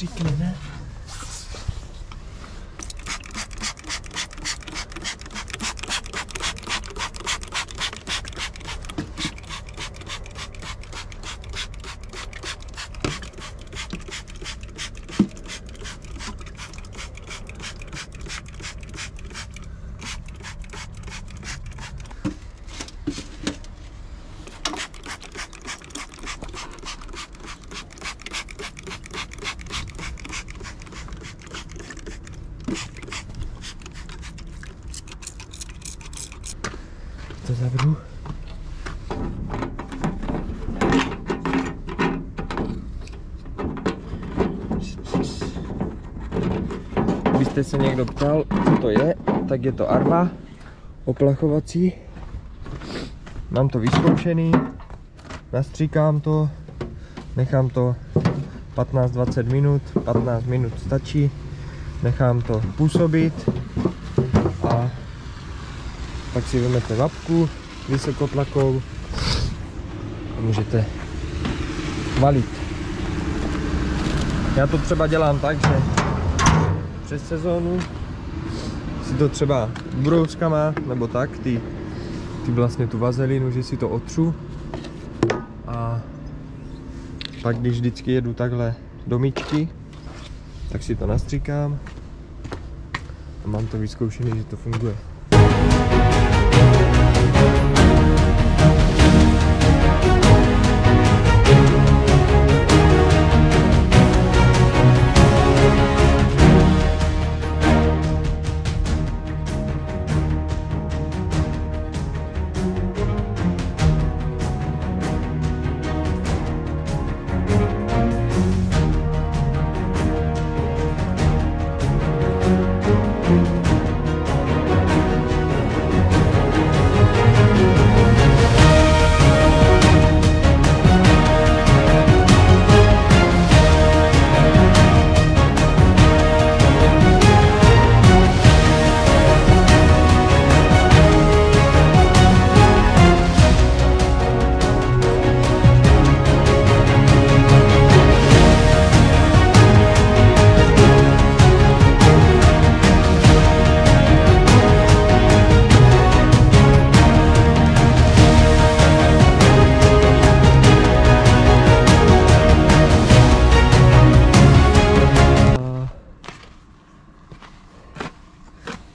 しいけどね。To zavřu. Kdybyste se někdo ptal, co to je, tak je to arma oplachovací. Mám to vyzkoušený, nastříkám to, nechám to 15-20 minut, 15 minut stačí, nechám to působit pak si vezmete vapku vysokotlakou a můžete valit. Já to třeba dělám tak, že přes sezónu si to třeba brouskama nebo tak, ty, ty vlastně tu vazelinu, že si to otřu a pak když vždycky jedu takhle do myčky, tak si to nastříkám a mám to vyzkoušený, že to funguje.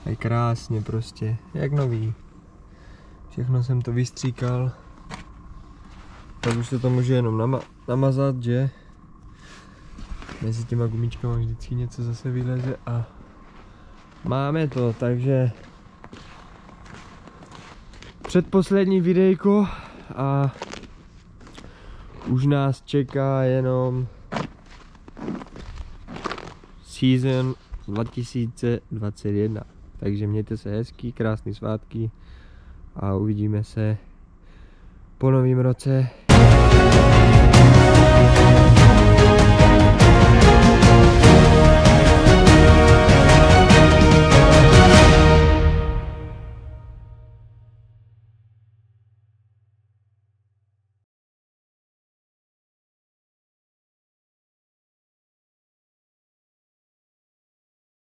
Je krásně prostě, jak nový. Všechno jsem to vystříkal. Tak už se to může jenom nama- namazat, že? Mezi těma gumičkama vždycky něco zase vyleze a máme to, takže předposlední videjko a už nás čeká jenom season 2021. Takže mějte se hezký, krásný svátky a uvidíme se po novém roce.